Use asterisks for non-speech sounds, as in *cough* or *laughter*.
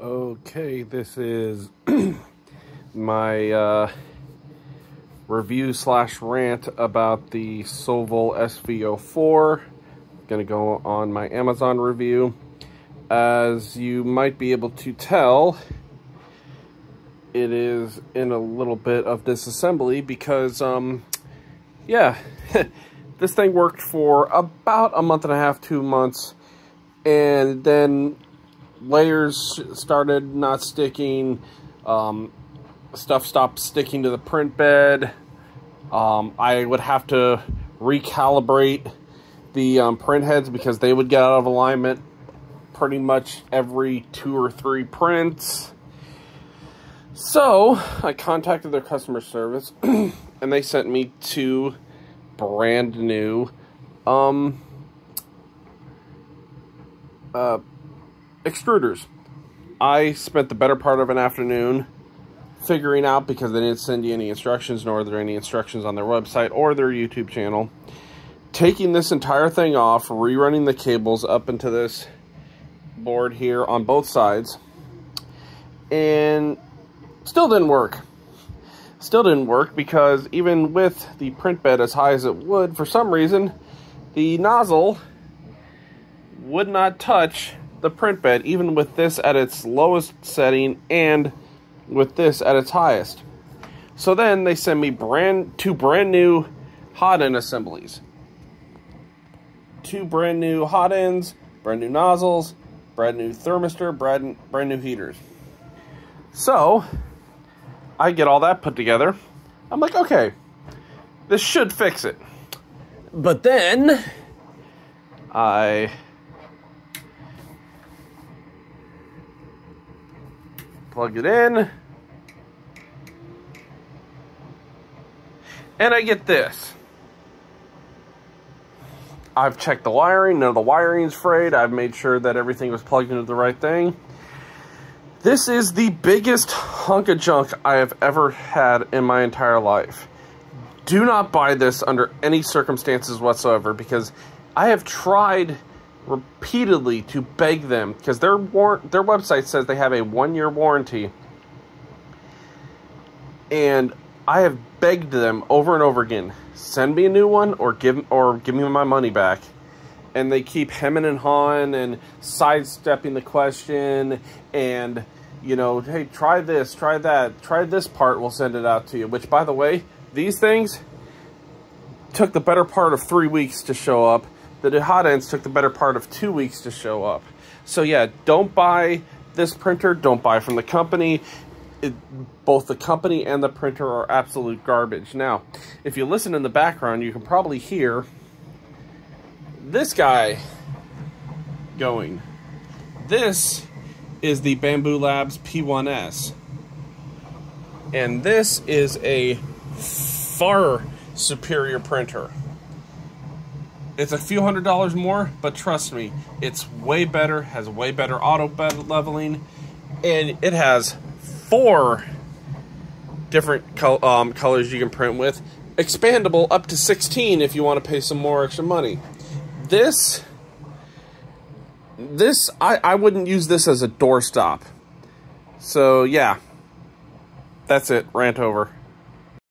Okay, this is *clears throat* my uh, review slash rant about the Sovol SV04. Gonna go on my Amazon review. As you might be able to tell, it is in a little bit of disassembly because, um, yeah, *laughs* this thing worked for about a month and a half, two months, and then layers started not sticking. Um, stuff stopped sticking to the print bed. Um, I would have to recalibrate the um, print heads because they would get out of alignment pretty much every two or three prints. So I contacted their customer service *clears throat* and they sent me two brand new um, uh, extruders. I spent the better part of an afternoon figuring out because they didn't send you any instructions, nor are there any instructions on their website or their YouTube channel. Taking this entire thing off, rerunning the cables up into this board here on both sides, and still didn't work. Still didn't work because even with the print bed as high as it would, for some reason, the nozzle would not touch the print bed, even with this at its lowest setting and with this at its highest. So then they send me brand two brand new hot end assemblies. Two brand new hot ends, brand new nozzles, brand new thermistor, brand, brand new heaters. So I get all that put together. I'm like, okay, this should fix it. But then I plug it in. And I get this. I've checked the wiring. None of the wiring's frayed. I've made sure that everything was plugged into the right thing. This is the biggest hunk of junk I have ever had in my entire life. Do not buy this under any circumstances whatsoever because I have tried repeatedly to beg them because their war- their website says they have a one year warranty, and I have begged them over and over again, send me a new one or give or give me my money back, and they keep hemming and hawing and sidestepping the question and you know, hey, try this, try that, try this part, we'll send it out to you. Which, by the way, these things took the better part of three weeks to show up the ends took the better part of two weeks to show up. So yeah, don't buy this printer. Don't buy from the company. It, both the company and the printer are absolute garbage. Now, if you listen in the background, you can probably hear this guy going. This is the Bambu Labs P1S. And this is a far superior printer. It's a few hundred dollars more, but trust me, it's way better, has way better auto leveling, and it has four different col um, colors you can print with. Expandable up to 16 if you want to pay some more extra money. This, this, I, I wouldn't use this as a doorstop. So, yeah, that's it. Rant over.